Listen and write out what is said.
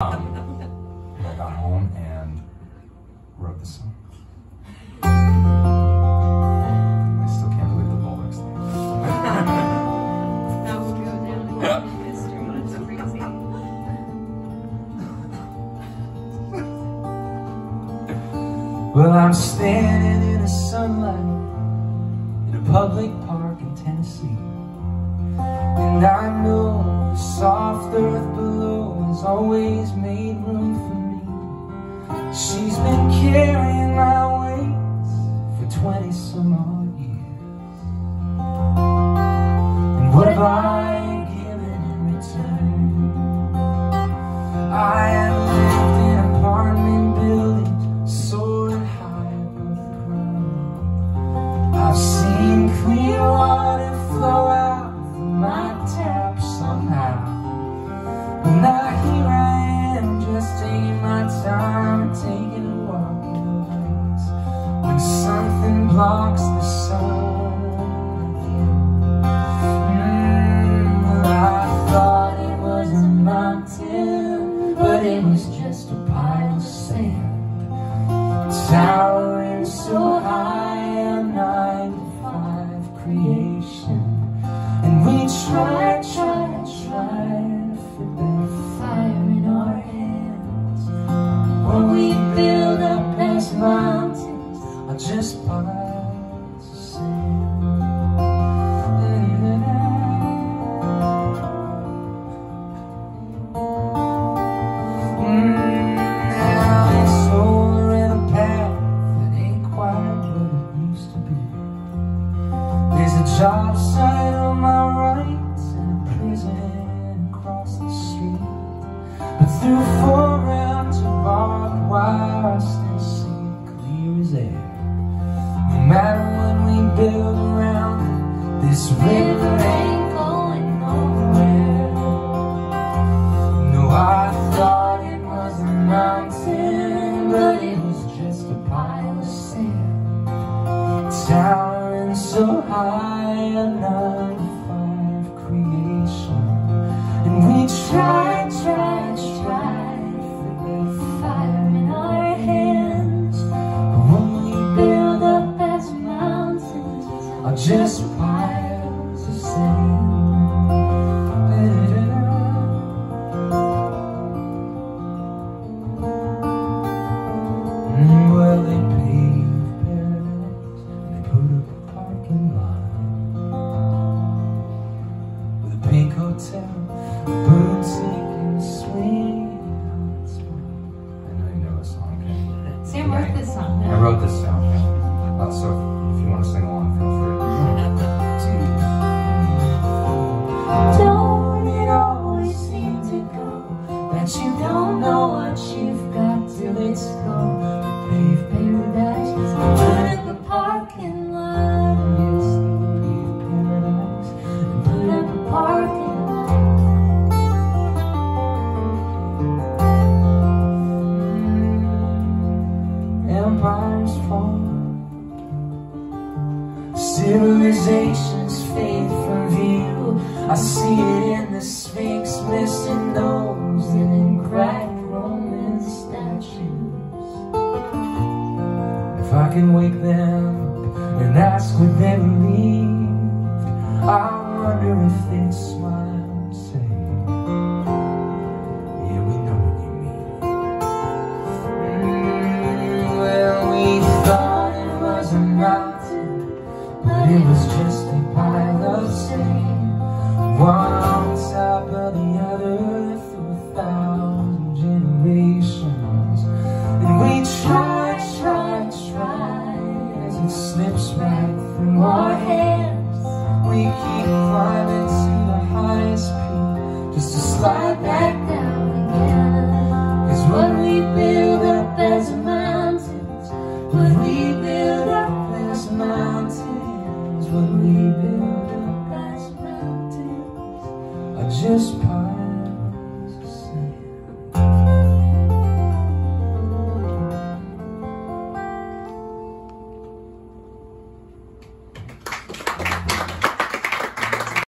Um, I got home and wrote the song. I still can't believe the thing. That will go down in history. That's crazy. Well, I'm standing in the sunlight in a public park in Tennessee. And I know the soft earth below has always made room for me. She's been carrying my weight for 20 some odd When something blocks the sun again. Mm, I thought it was a mountain, but it was just a pile of sand. Towering so high, a nine to five creation. And we tried, tried, tried fit that fire in our hands. When we build up as are just piles of sand. Mm, now that ain't quite what it used to be. There's a job site on my right and a prison across the street. But through four rounds of barbed wire, I still see clear as air. Matter what we build around this river ain't going nowhere. No, I thought it was a mountain, but it was just a pile of sand. Towering so high, are just piles of sand. Mm, Well, they paved paradise and put up a parking lot with a pink hotel, that you don't know what you've got till it's gone? Pave paradise, put in the parking lot. Yes, pave paradise, and put in the parking lot. Empires fall. Civilizations fade from view. I see it in the Sphinx missing in cracked Roman statues. If I can wake them and ask what they believed, I wonder if they'd smile and say, Yeah, we know what you mean. Mm, well, we thought it was a mountain, but it was just a pile of sand. One slide back down again. What we build up as mountains, what we build up as mountains, what we build up as mountains are just piles